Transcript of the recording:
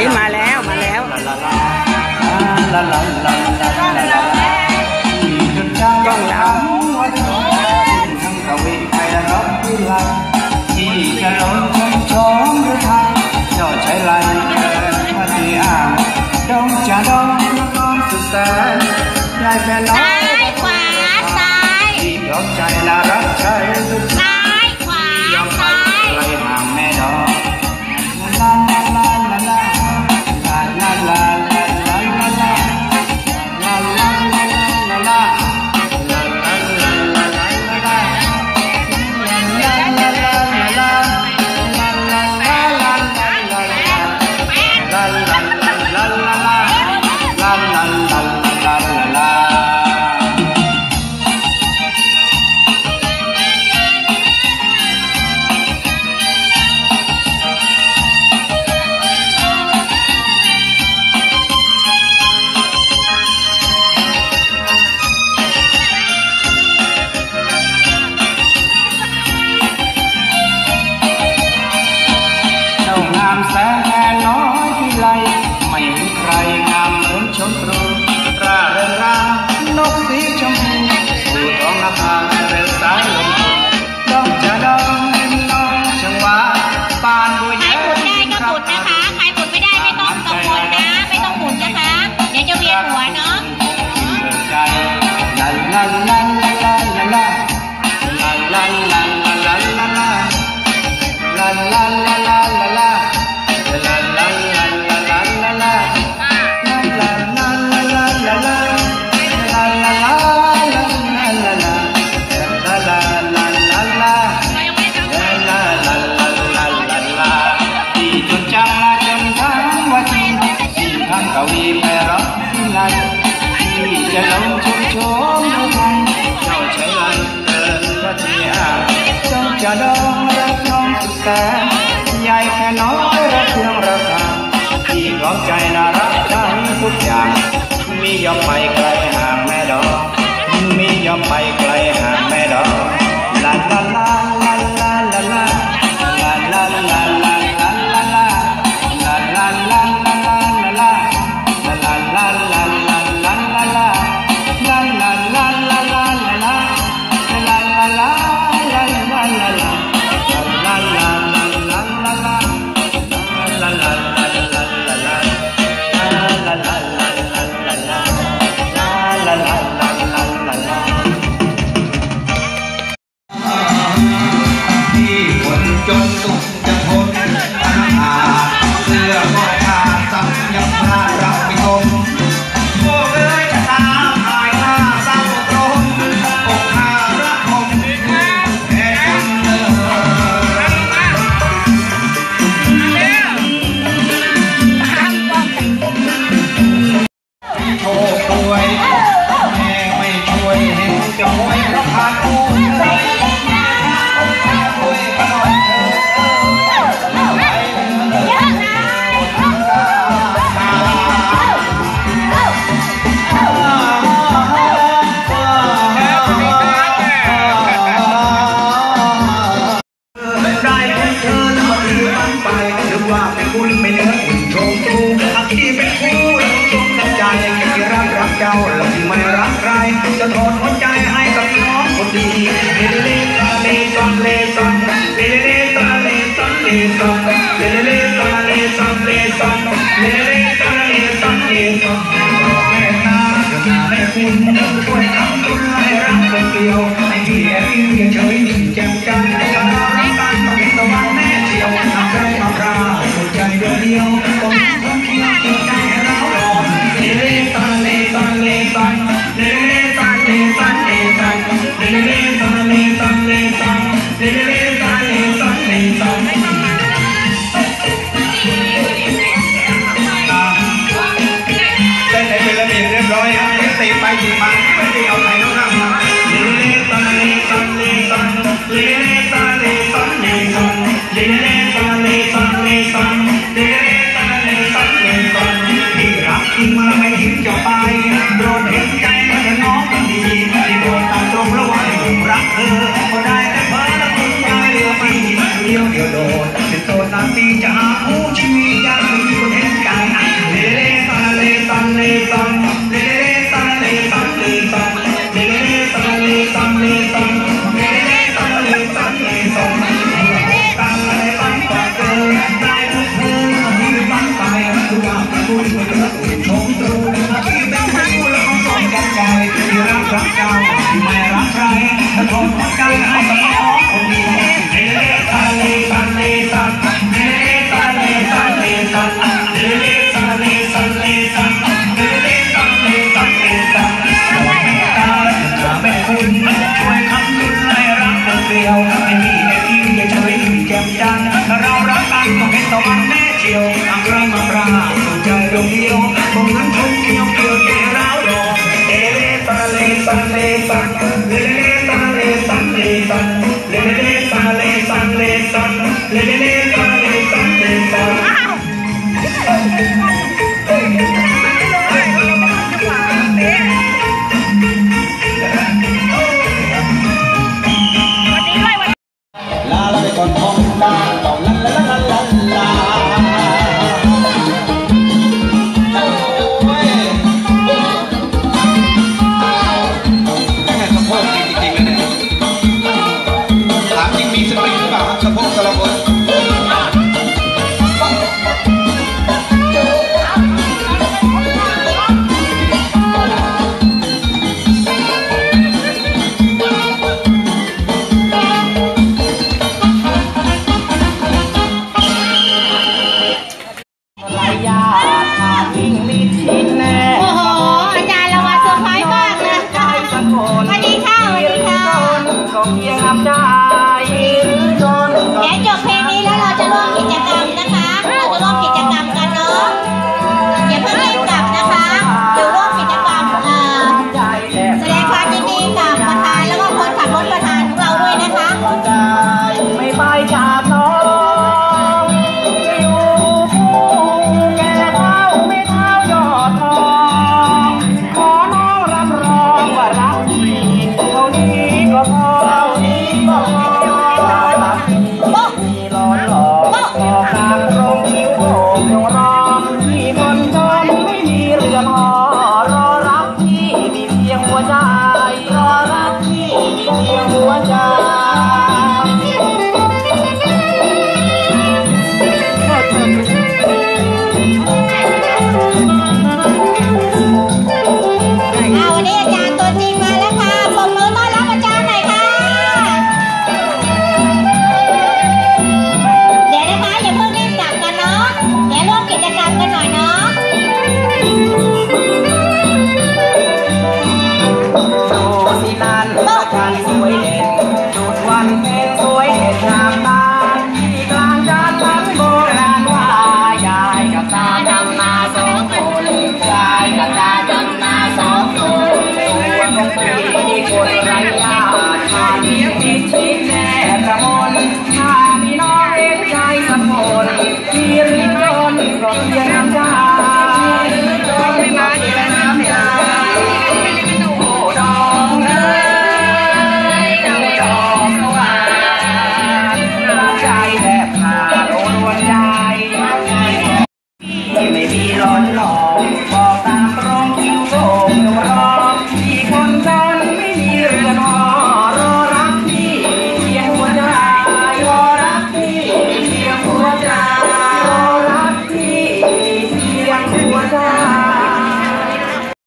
นี้มาแล้วมาแล้วัยที่จะลงชมชมทันเจ้าชายลันเอิญพระเทียจงจะดองรักน้องสุดแสนใหญ่แค่น้อยรักเพียงราคาที่ของใจน่ารักทั้งทุกอย่าง มียอมไปไกลห่างแม่ดอก มียอมไปไกลห่างแม่ดอกลาลาลา กันต้อง อก Amen. Lộn lộn.